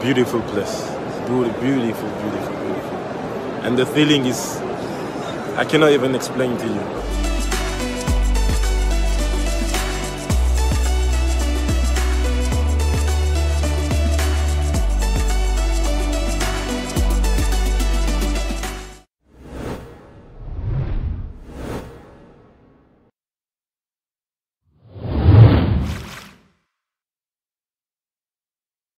beautiful place. Beautiful, beautiful, beautiful, beautiful. And the feeling is, I cannot even explain to you.